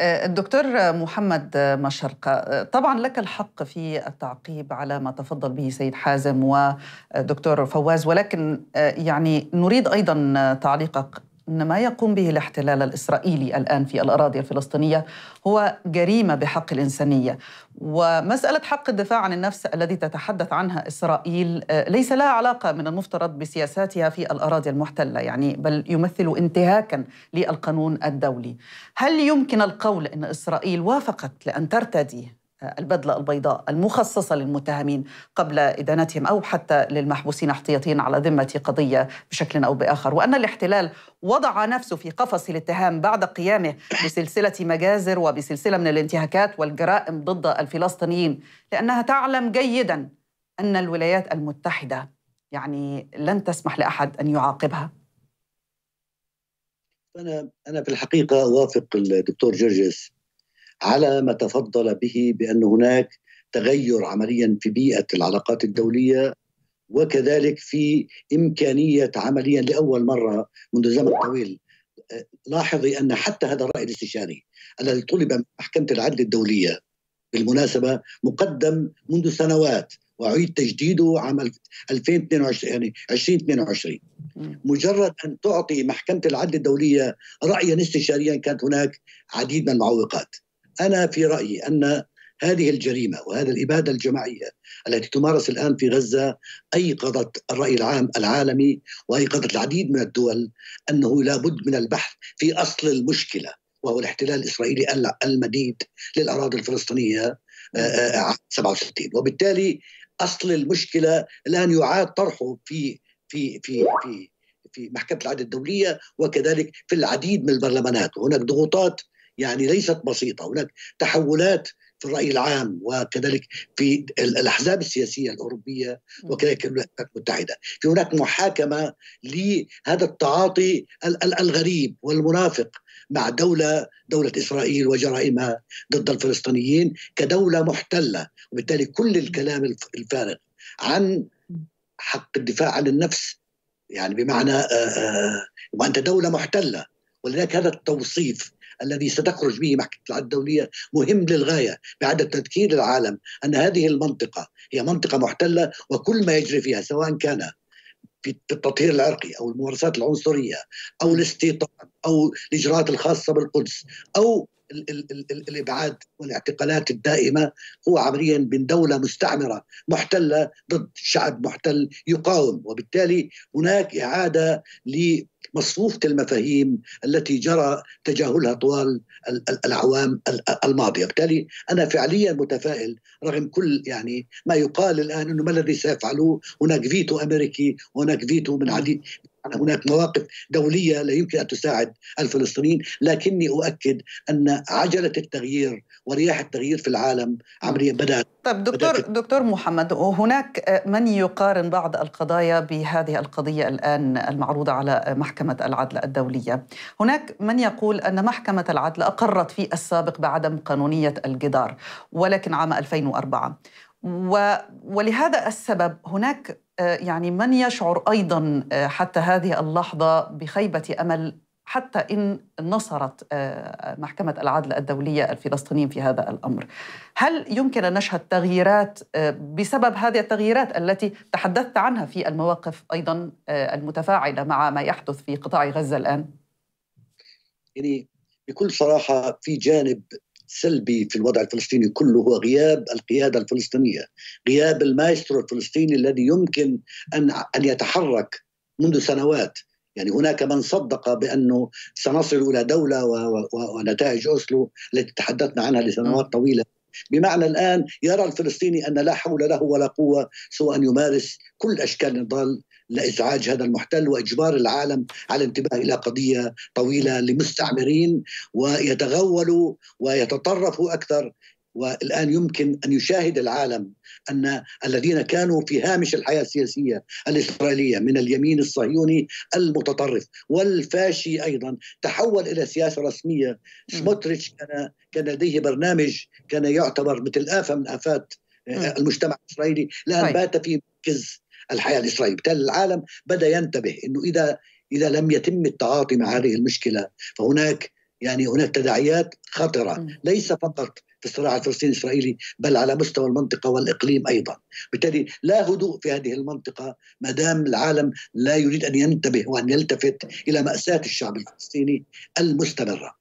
الدكتور محمد مشرقة طبعا لك الحق في التعقيب على ما تفضل به سيد حازم ودكتور فواز ولكن يعني نريد أيضا تعليقك إن ما يقوم به الاحتلال الإسرائيلي الآن في الأراضي الفلسطينية هو جريمة بحق الإنسانية. ومسألة حق الدفاع عن النفس الذي تتحدث عنها إسرائيل ليس لها علاقة من المفترض بسياساتها في الأراضي المحتلة يعني بل يمثل انتهاكا للقانون الدولي. هل يمكن القول إن إسرائيل وافقت لأن ترتدي؟ البدلة البيضاء المخصصة للمتهمين قبل إدانتهم أو حتى للمحبوسين احتياطيا على ذمة قضية بشكل أو بآخر. وأن الاحتلال وضع نفسه في قفص الاتهام بعد قيامه بسلسلة مجازر وبسلسلة من الانتهاكات والجرائم ضد الفلسطينيين لأنها تعلم جيدا أن الولايات المتحدة يعني لن تسمح لأحد أن يعاقبها. أنا أنا في الحقيقة أوافق الدكتور جرجس. على ما تفضل به بأن هناك تغير عمليا في بيئة العلاقات الدولية وكذلك في إمكانية عمليا لأول مرة منذ زمن طويل. لاحظي أن حتى هذا الرأي الاستشاري الذي طلب من محكمة العدل الدولية بالمناسبة مقدم منذ سنوات وأعيد تجديده عام 2022 يعني 2022 مجرد أن تعطي محكمة العدل الدولية رايا استشاريا كانت هناك عديد من المعوقات. أنا في رأيي أن هذه الجريمة وهذه الإبادة الجماعية التي تمارس الآن في غزة أيقظت الرأي العام العالمي وأيقظت العديد من الدول أنه لابد من البحث في أصل المشكلة وهو الاحتلال الإسرائيلي المديد للأراضي الفلسطينية 67 وبالتالي أصل المشكلة الآن يعاد طرحه في في في في في محكمة العدل الدولية وكذلك في العديد من البرلمانات. وهناك ضغوطات يعني ليست بسيطة. هناك تحولات في الرأي العام وكذلك في الأحزاب السياسية الأوروبية وكذلك الولايات المتحده، في هناك محاكمة لهذا التعاطي الغريب والمنافق مع دولة دولة إسرائيل وجرائمها ضد الفلسطينيين كدولة محتلة، وبالتالي كل الكلام الفارغ عن حق الدفاع عن النفس. يعني بمعنى وأنت دولة محتلة. ولذلك هذا التوصيف الذي ستخرج به محكمة العدل الدولية مهم للغاية بعد تذكير العالم أن هذه المنطقة هي منطقة محتلة وكل ما يجري فيها سواء كان في التطهير العرقي أو الممارسات العنصرية أو الاستيطان أو الإجراءات الخاصة بالقدس أو ال ال ال الإبعاد والاعتقالات الدائمة هو عمليا من دولة مستعمرة محتلة ضد شعب محتل يقاوم. وبالتالي هناك إعادة مصفوفة المفاهيم التي جرى تجاهلها طوال الأعوام الماضية. بالتالي أنا فعليا متفائل رغم كل يعني ما يقال الآن أنه ما الذي سيفعلوه هناك فيتو أمريكي وهناك فيتو من عديد. هناك مواقف دولية لا يمكن أن تساعد الفلسطينيين لكني أؤكد أن عجلة التغيير ورياح التغيير في العالم عمليا بدأت. طيب دكتور بدأت دكتور محمد هناك من يقارن بعض القضايا بهذه القضية الآن المعروضة على محكمة العدل الدولية؟ هناك من يقول أن محكمة العدل أقرت في السابق بعدم قانونية الجدار ولكن عام 2004 ولهذا السبب هناك يعني من يشعر أيضا حتى هذه اللحظة بخيبة أمل حتى إن نصرت محكمة العدل الدولية الفلسطينيين في هذا الأمر. هل يمكن أن نشهد تغييرات بسبب هذه التغييرات التي تحدثت عنها في المواقف أيضا المتفاعلة مع ما يحدث في قطاع غزة الآن؟ يعني بكل صراحة في جانب سلبي في الوضع الفلسطيني كله هو غياب القيادة الفلسطينية، غياب المايسترو الفلسطيني الذي يمكن أن أن يتحرك منذ سنوات، يعني هناك من صدق بأنه سنصل إلى دولة ونتائج أوسلو التي تحدثنا عنها لسنوات طويلة. بمعنى الآن يرى الفلسطيني أن لا حول له ولا قوة سوى أن يمارس كل أشكال النضال لإزعاج هذا المحتل وإجبار العالم على الانتباه إلى قضية طويلة لمستعمرين ويتغولوا ويتطرفوا أكثر. والآن يمكن أن يشاهد العالم أن الذين كانوا في هامش الحياة السياسية الإسرائيلية من اليمين الصهيوني المتطرف والفاشي أيضا تحول إلى سياسة رسمية. سموتريتش كان كان لديه برنامج كان يعتبر مثل آفة من آفات المجتمع الإسرائيلي. الآن بات في مركز الحياة الاسرائيليه، بالتالي العالم بدأ ينتبه إنه إذا إذا لم يتم التعاطي مع هذه المشكلة فهناك يعني هناك تداعيات خطرة. ليس فقط في الصراع الفلسطيني الإسرائيلي بل على مستوى المنطقة والإقليم أيضا، بالتالي لا هدوء في هذه المنطقة ما دام العالم لا يريد أن ينتبه وأن يلتفت إلى مأساة الشعب الفلسطيني المستمرة.